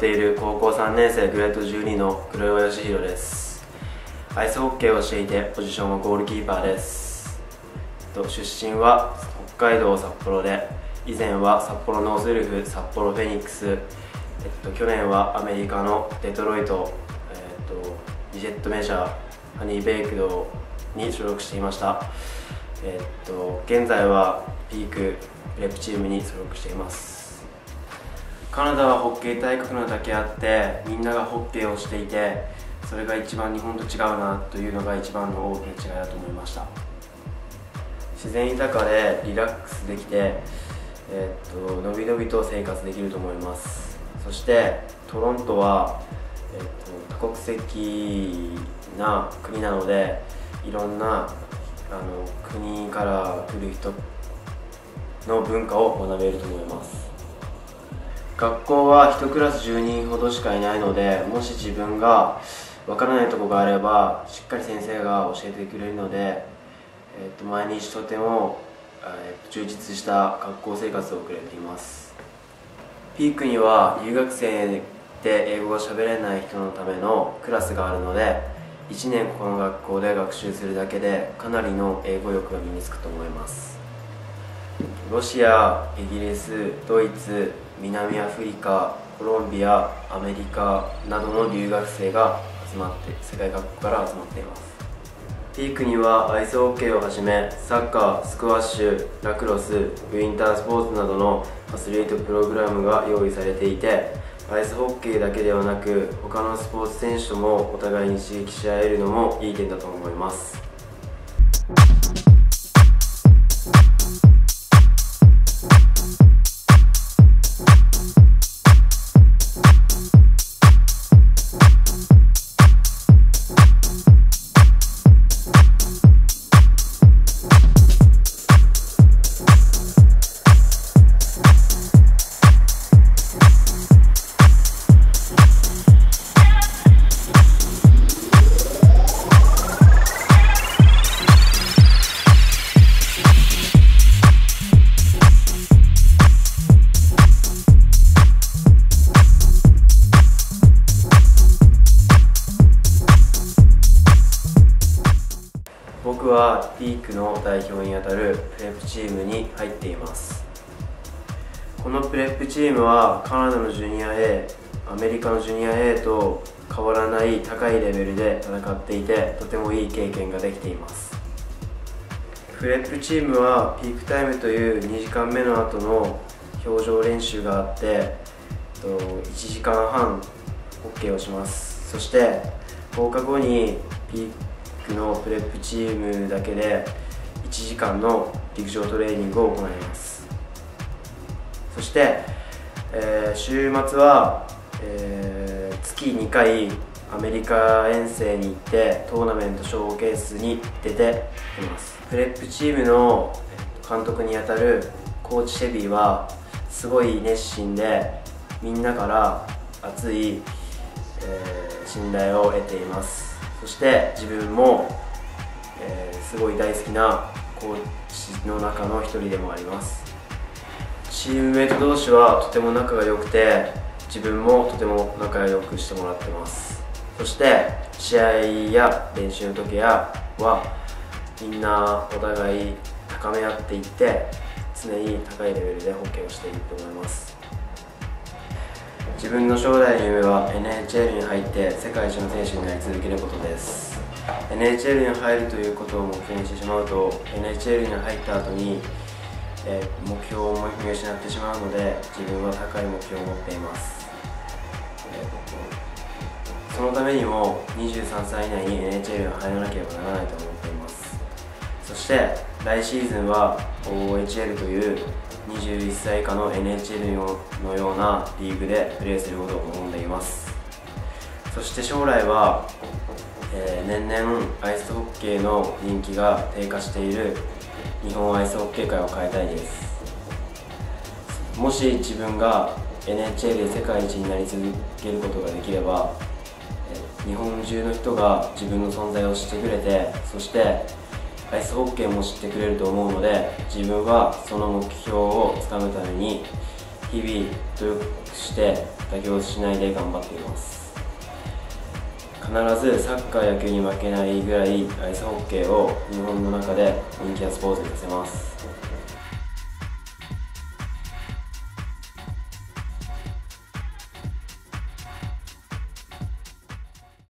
ている高校3年生グレード12の黒岩義弘です。アイスホッケーをしていてポジションはゴールキーパーです。出身は北海道札幌で以前は札幌ノースウルフ札幌フェニックス、えっと、去年はアメリカのデトロイト、えっと、リジェットメジャーハニーベイクドに所属していました。えっと現在はピークレプチームに所属しています。カナダはホッケー大国なだけあってみんながホッケーをしていてそれが一番日本と違うなというのが一番の大きな違いだと思いました。自然豊かでリラックスできて、えー、っとのびのびと生活できると思います。そしてトロントは、えー、っと多国籍な国なのでいろんなあの国から来る人の文化を学べると思います。学校は1クラス10人ほどしかいないのでもし自分がわからないとこがあればしっかり先生が教えてくれるので、えー、と毎日とても、えー、充実した学校生活を送れています。ピークには留学生で英語が喋れない人のためのクラスがあるので1年この学校で学習するだけでかなりの英語力が身につくと思います。ロシアイギリスドイツ南アフリカコロンビアアメリカなどの留学生が集まって世界各国から集まっています。ピークにはアイスホッケーをはじめサッカースクワッシュラクロスウィンタースポーツなどのアスリートプログラムが用意されていてアイスホッケーだけではなく他のスポーツ選手ともお互いに刺激し合えるのもいい点だと思います。はピークの代表にあたるプレップチームに入っています。このプレップチームはカナダのジュニア A アメリカのジュニア A と変わらない高いレベルで戦っていてとてもいい経験ができています。プレップチームはピークタイムという2時間目の後の表情練習があって1時間半 OK をします。そして放課後にピークのプレップチームだけで1時間の陸上トレーニングを行います。そして、えー、週末は、えー、月2回アメリカ遠征に行ってトーナメントショーケースに出ています。プレップチームの監督にあたるコーチシェビーはすごい熱心でみんなから熱い、えー、信頼を得ています。そして自分も、えー、すごい大好きなコーチの中の一人でもあります。チームメイト同士はとても仲が良くて自分もとても仲良くしてもらってます。そして試合や練習の時やはみんなお互い高め合っていって常に高いレベルでホッケーをしていると思います。自分の将来の夢は NHL に入って世界一の選手になり続けることです。NHL に入るということを目標にしてしまうと NHL に入った後に、え、目標を見失ってしまうので自分は高い目標を持っています、えー、そのためにも23歳以内に NHL に入らなければならないと思っています。そして来シーズンは OHL という21歳以下の NHL のようなリーグでプレーすることを望んでいます。そして将来は、えー、年々アイスホッケーの人気が低下している日本アイスホッケー界を変えたいです。もし自分が NHL で世界一になり続けることができれば日本中の人が自分の存在を知ってくれてそしてアイスホッケーも知ってくれると思うので自分はその目標をつかむために日々努力して妥協しないで頑張っています。必ずサッカー野球に負けないぐらいアイスホッケーを日本の中で人気なスポーツにさせます。